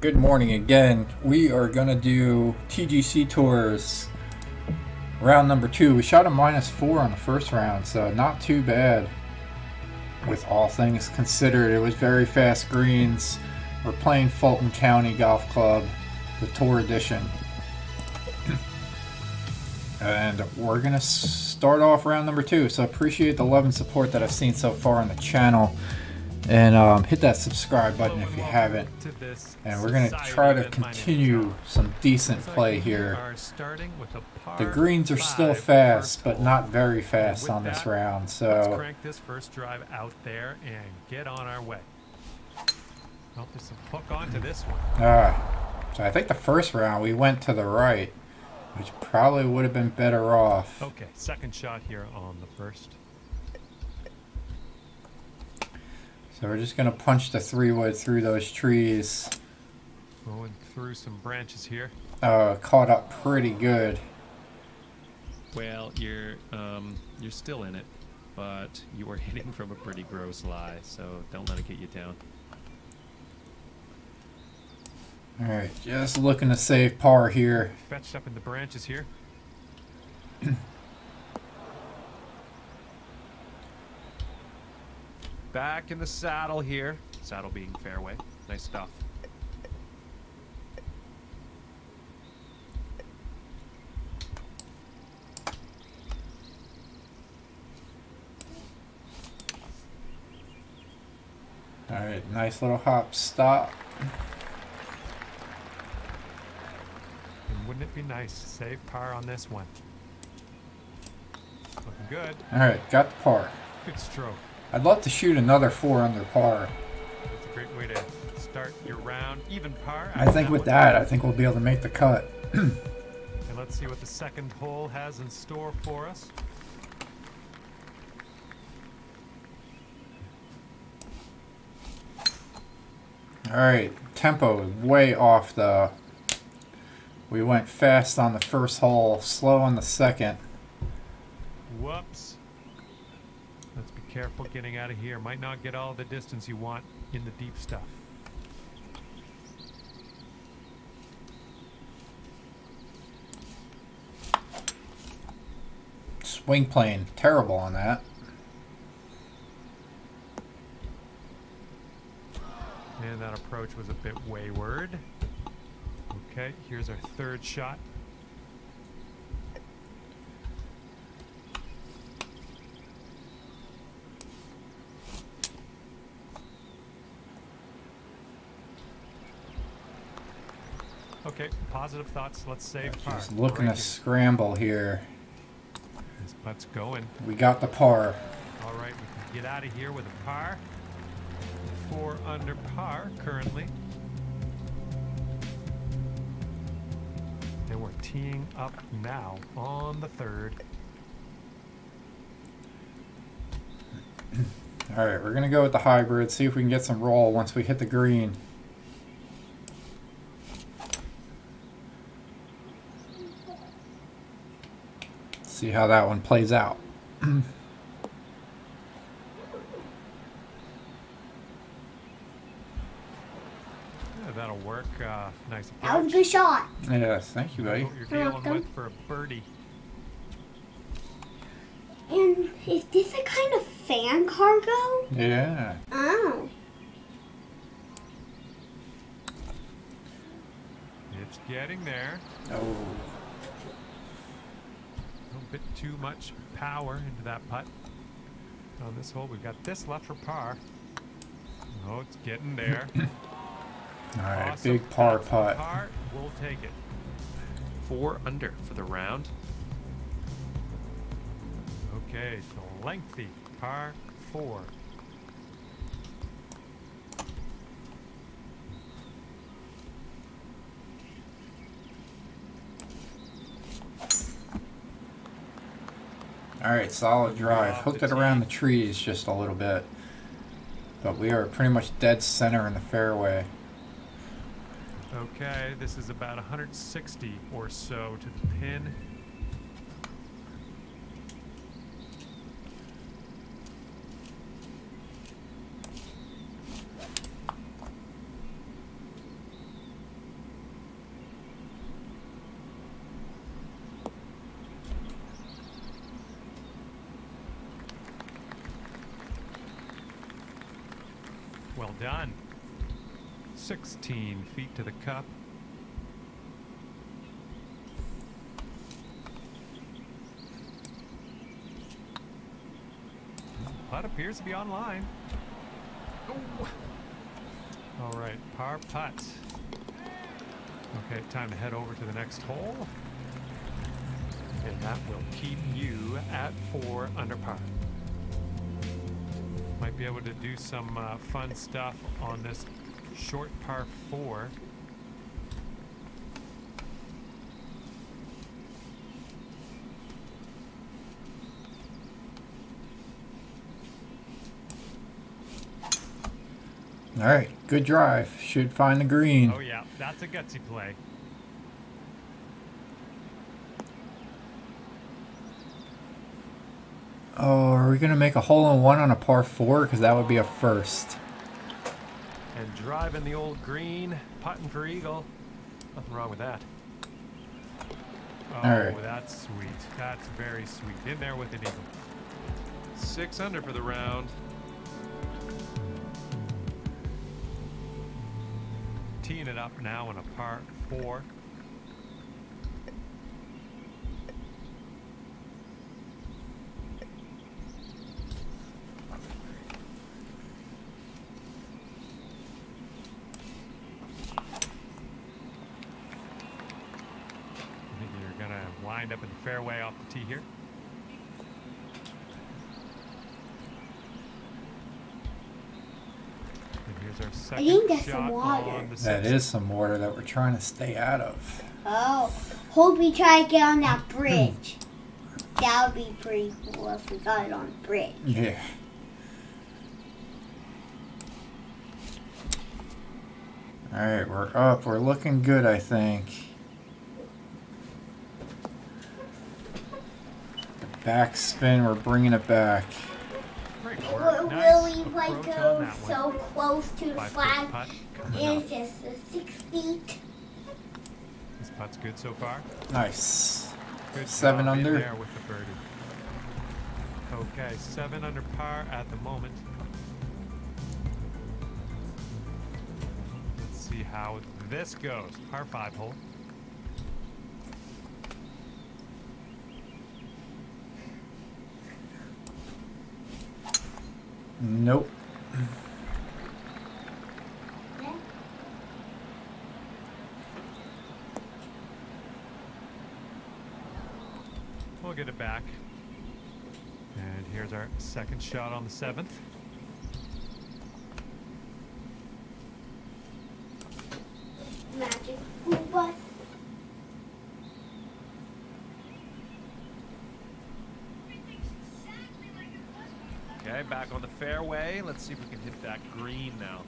Good morning again. We are going to do TGC Tours round number two. We shot a minus four on the first round, so not too bad with all things considered. It was very fast greens. We're playing Fulton County Golf Club, the Tour Edition. and we're going to start off round number two. So I appreciate the love and support that I've seen so far on the channel. And um, hit that subscribe button if you haven't. And we're going to try to continue some decent play here. The greens are still fast, but not very fast on this round. So let's crank this first drive out there and get on our way. Hope there's some hook onto this one. Uh, so I think the first round we went to the right, which probably would have been better off. Okay, second shot here on the first. So we're just going to punch the three wood through those trees. Going through some branches here. Uh, caught up pretty good. Well, you're um, you're still in it, but you are hitting from a pretty gross lie, so don't let it get you down. Alright, just looking to save par here. Fetched up in the branches here. Back in the saddle here. Saddle being fairway. Nice stuff. Alright, nice little hop stop. And wouldn't it be nice to save par on this one? Looking good. Alright, got the par. Good stroke. I'd love to shoot another four under par. That's a great way to start your round. Even par. I think with that, I think we'll be able to make the cut. and let's see what the second hole has in store for us. Alright, tempo is way off the. We went fast on the first hole, slow on the second. Whoops. Careful getting out of here. Might not get all the distance you want in the deep stuff. Swing plane, terrible on that. And that approach was a bit wayward. Okay, here's our third shot. Okay, positive thoughts. Let's save par. Just looking to scramble here. Putt's going. We got the par. All right, we can get out of here with a par. Four under par currently. And we're teeing up now on the third. All right, we're gonna go with the hybrid. See if we can get some roll once we hit the green. See how that one plays out. Yeah, that'll work. Uh, nice approach. That was a good shot. yes, thank you, buddy. What you're dealing welcome. with for a birdie. And is this a kind of fan cargo? Yeah. Oh. It's getting there. Oh. A bit too much power into that putt. On this hole, we've got this left for par. Oh, it's getting there. All right, Awesome. big par That's putt. Par, we'll take it. Four under for the round. Okay, so lengthy par four. All right, solid drive. Hooked it around the trees just a little bit. But we are pretty much dead center in the fairway. Okay, this is about 160 or so to the pin. Done. 16 feet to the cup. Putt appears to be online. Oh. All right, par putt. Okay, time to head over to the next hole. And that will keep you at four under par. Be able to do some uh, fun stuff on this short par four. All right, good drive. Should find the green. Oh yeah, that's a gutsy play. Oh, are we gonna make a hole in one on a par four? Because that would be a first. And driving the old green, putting for eagle. Nothing wrong with that. Oh, All right. that's sweet. That's very sweet. In there with an eagle. Six under for the round. Teeing it up now in a par four. I think you're gonna wind up in the fairway off the tee here. And here's our second think that's shot some water. on the That some water that we're trying to stay out of. Oh, hope we try to get on that hmm. bridge. that would be pretty cool if we got it on the bridge. Yeah. All right, we're up. We're looking good, I think. Backspin, we're bringing it back. Great It work. Nice really like approach on um, one. so close to the Five flag. putt coming up. It's just six feet. This putt's good so far. Nice. Good Seven under. there with the birdie. Okay, seven under par at the moment. Let's see how this goes. Par five hole. Nope. We'll get it back. And here's our second shot on the seventh. Magic school bus. Okay, back on the fairway. Let's see if we can hit that green now.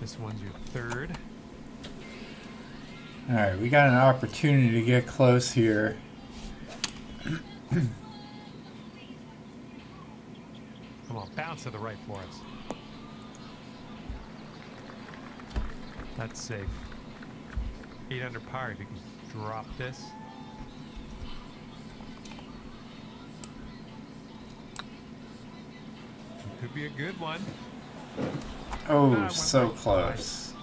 This one's your third. All right, we got an opportunity to get close here. Come on, bounce to the right for us. That's safe. Eight under par if you can drop this. Be a good one. Oh, went so close.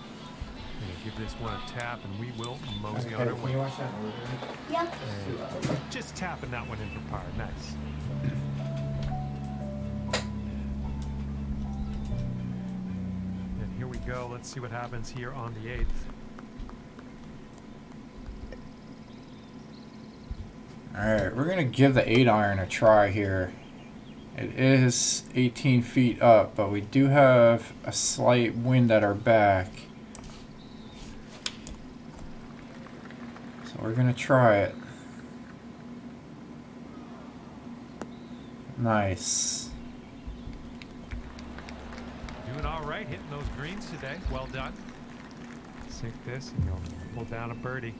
Give this one a tap and we will mosey on our way. Yep. And just tapping that one in for par. Nice. And here we go. Let's see what happens here on the 8th. All right, we're gonna give the eight iron a try here. It is 18 feet up, but we do have a slight wind at our back. So we're gonna try it. Nice. Doing all right, hitting those greens today. Well done. Sink this and you'll pull down a birdie.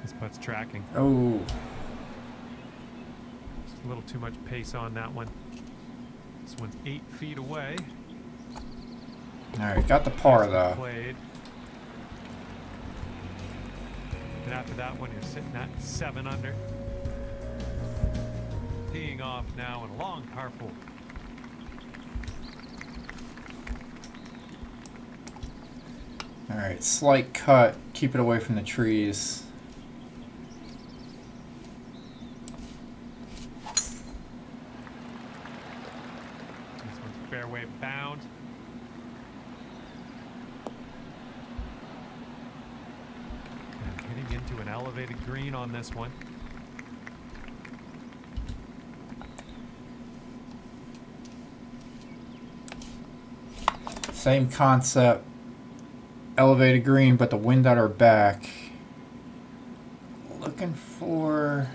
This putt's tracking. Oh, a little too much pace on that one. This one's eight feet away. All right, got the par though. Played. And after that one, you're sitting at seven under. Teeing off now in a long carpool. All right, slight cut. Keep it away from the trees. On this one. Same concept. Elevated green, but the wind at our back. Looking for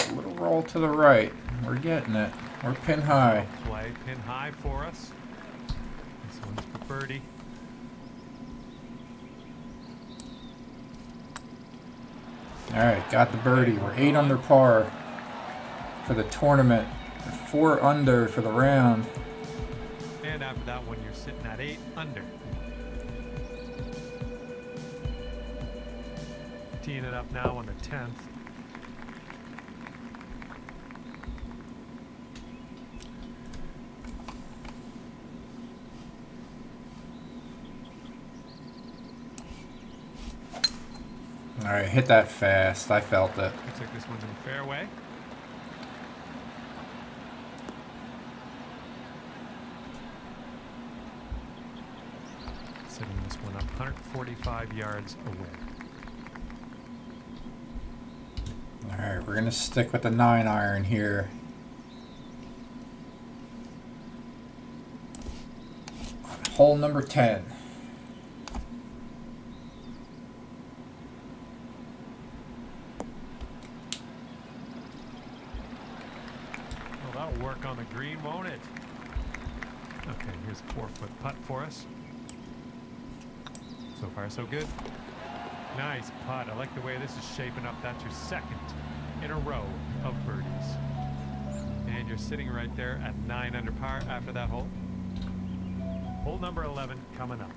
a little roll to the right. We're getting it. We're pin high. Play pin high for us. This one's for birdie. Alright, got the birdie. We're eight under par for the tournament. Four under for the round. And after that one, you're sitting at eight under. Teeing it up now on the 10th. Alright, hit that fast. I felt it. Looks like this one's in the fairway. Setting this one up 145 yards away. Alright, we're gonna stick with the nine iron here. Hole number 10. Well, that'll work on the green, won't it? Okay, here's a four foot putt for us. So far, so good. Nice putt. I like the way this is shaping up. That's your second in a row of birdies. And you're sitting right there at nine under par after that hole. Hole number 11 coming up.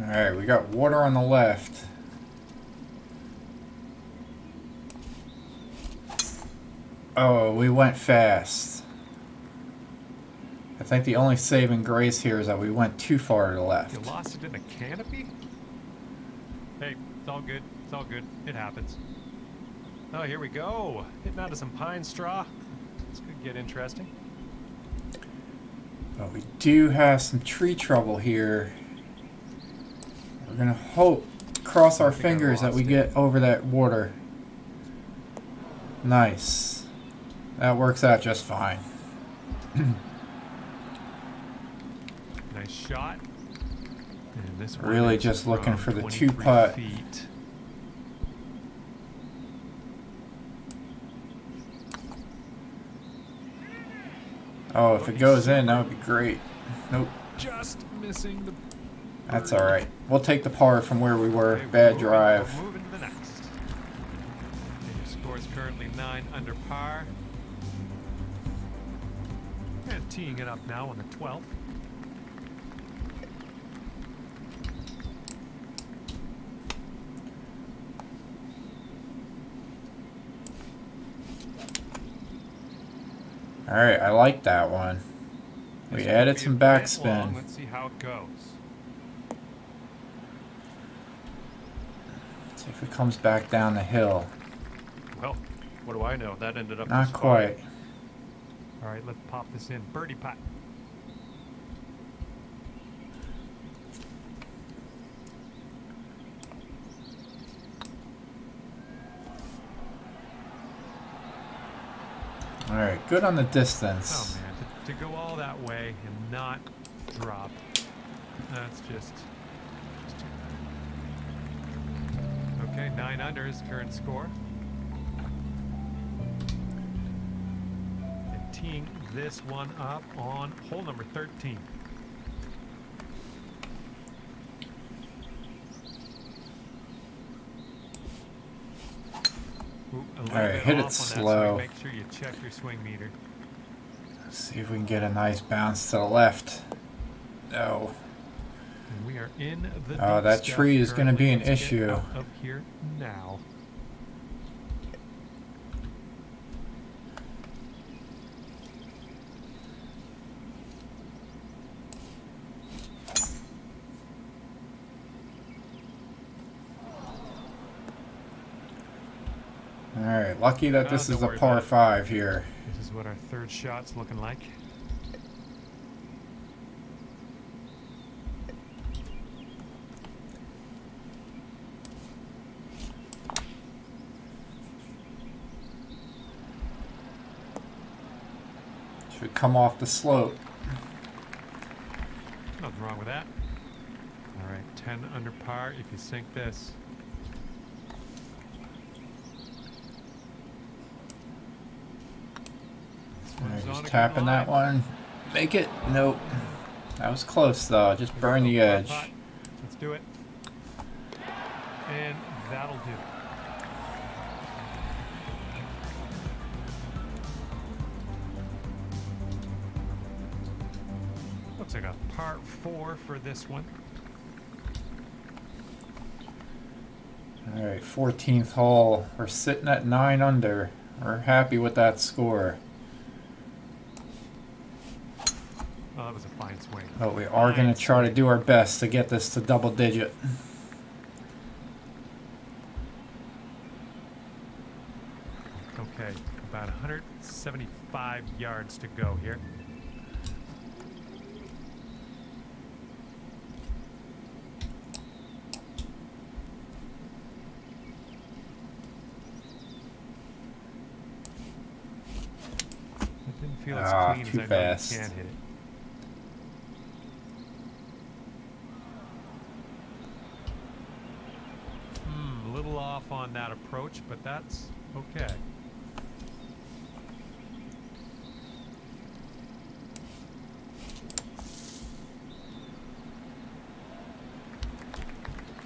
Alright, we got water on the left. Oh, we went fast. I think the only saving grace here is that we went too far to the left. You lost it in a canopy? Hey, it's all good. It's all good. It happens. Oh, here we go. Hitting out of some pine straw. This could get interesting. But we do have some tree trouble here. We're gonna hope, cross our I think I fingers that we it. get over that water. Nice. That works out just fine. Nice shot. And this Really just looking for the two putt. Feet. Oh, if it goes in, that would be great. Nope, Just missing the. that's alright. We'll take the par from where we were. Okay, Bad drive. Moving to the next. And your score is currently nine under par. Teeing it up now on the 12th. Alright, I like that one. We added some a bit long. backspin. Let's see how it goes. See if it comes back down the hill. Well, what do I know? That ended up Not quite. All right, let's pop this in. Birdie putt. Alright, good on the distance. Oh man, to, to go all that way and not drop. That's just, just. Okay, nine under is current score. Teeing this one up on hole number 13. Ooh, Alright, hit it off on that swing. slow. Make sure you check your swing meter. See if we can get a nice bounce to the left. No. And we are in the Oh, that tree is gonna be an issue. of here now. Alright, lucky that Oh, this is a par 5 here. This is what our third shot's looking like. Should come off the slope. Nothing wrong with that. All right, 10 under par if you sink this. Alright, just tapping that one. Make it? Nope. That was close though. Just burn the edge. Let's do it. And that'll do. Looks like a par four for this one. Alright, 14th hole. We're sitting at 9 under. We're happy with that score. Oh, that was a fine swing. But we are going to try to do our best to get this to double digit. Okay, about 175 yards to go here. It didn't feel as Ah, clean as too I fast. can hit it. Hmm, a little off on that approach, but that's okay.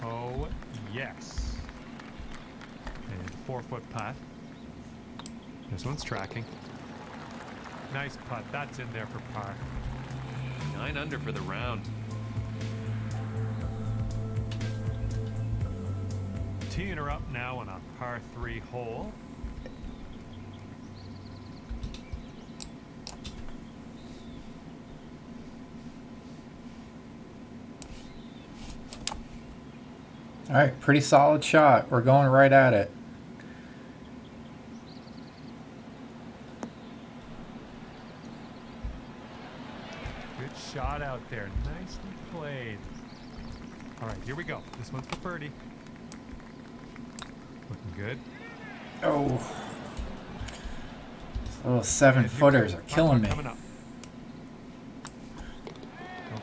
Oh, yes. And four foot putt. This one's tracking. Nice putt. That's in there for par. Nine under for the round. Teeing her up now on a par three hole. Alright, pretty solid shot. We're going right at it. Good shot out there. Nicely played. All right, here we go. This one's for birdie. Looking good. Oh. Those seven footers are killing me.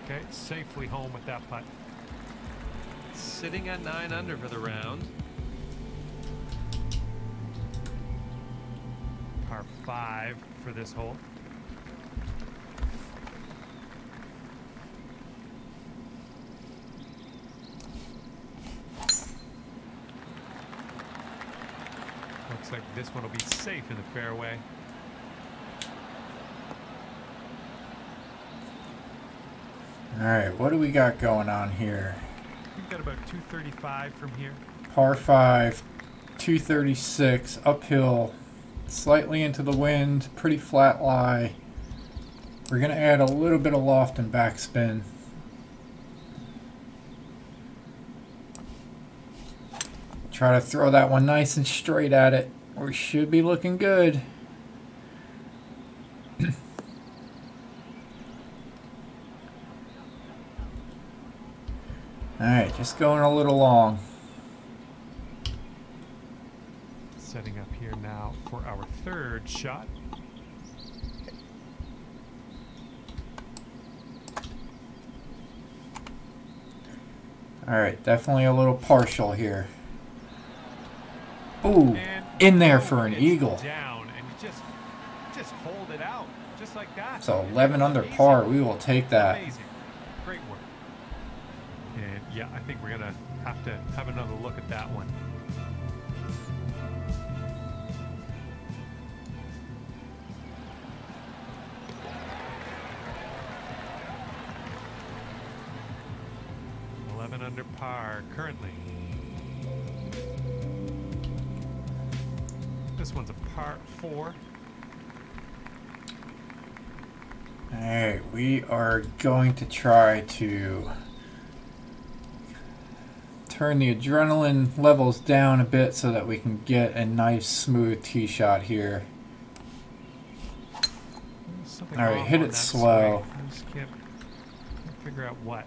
Okay, safely home with that putt. Sitting at nine under for the round. Par five for this hole. Looks like this one will be safe in the fairway. Alright, what do we got going on here? We've got about 235 from here. Par 5, 236, uphill, slightly into the wind, pretty flat lie. We're going to add a little bit of loft and backspin. Try to throw that one nice and straight at it. We should be looking good. Alright, just going a little long. Setting up here now for our third shot. Alright, definitely a little partial here. Ooh, And in there for an eagle. Down and you just just hold it out just like that. So 11 under par, we will take that. Great work. And yeah, I think we're gonna have to have another look at that one. Eleven under par currently. This one's a par four. Alright, we are going to try to turn the adrenaline levels down a bit so that we can get a nice smooth tee shot here. All right, hit it slow. I just can't, figure out what.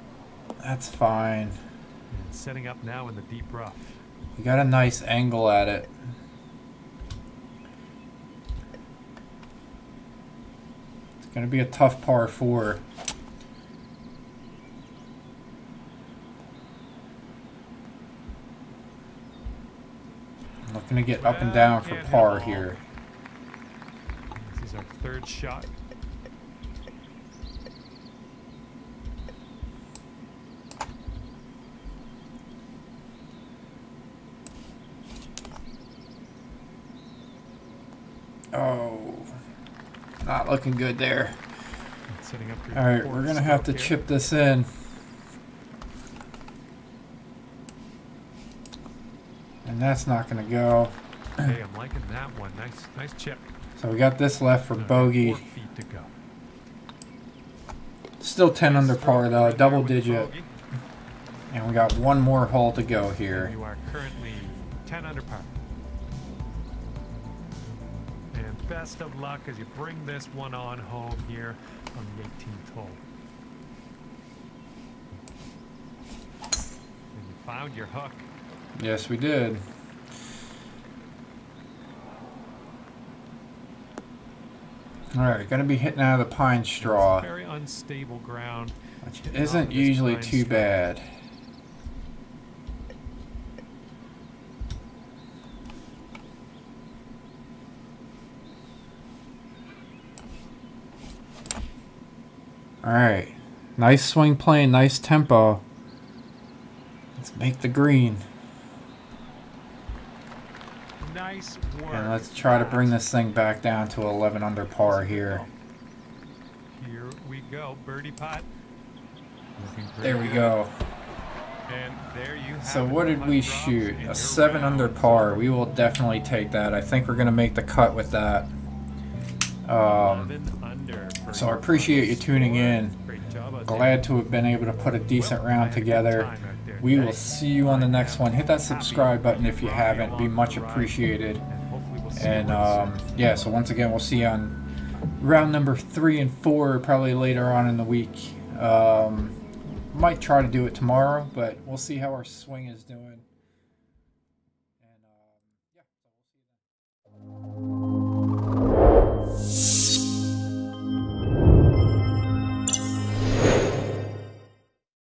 That's fine. And setting up now in the deep rough. We got a nice angle at it. It's gonna be a tough par four. I'm looking to get up and down for par here. This is our third shot. Oh, not looking good there. Setting up All right, we're gonna have to here. chip this in. And that's not gonna go. Hey, I'm liking that one. Nice, nice chip. So we got this left for bogey. To. Still 10 under par though, double digit. And we got one more hole to go here. You are currently 10 under par. Best of luck as you bring this one on home here on the 18th hole. And you found your hook. Yes, we did. Alright, gonna be hitting out of the pine It's straw, very unstable ground. which isn't um, usually too straw. bad. Alright, nice swing plane, nice tempo. Let's make the green. Nice work. And let's try to bring this thing back down to 11 under par here. Here we go, birdie putt. Looking There we go. And there you have So what did we shoot? A your 7 under par. We will definitely take that. I think we're going to make the cut with that. Um, 11 under for so I appreciate you tuning in. Glad to have been able to put a decent round together. We will see you on the next one. Hit that subscribe button if you haven't. Be much appreciated. And um, yeah, so once again, we'll see you on round number three and four probably later on in the week. Um, might try to do it tomorrow, but we'll see how our swing is doing. And, um, yeah.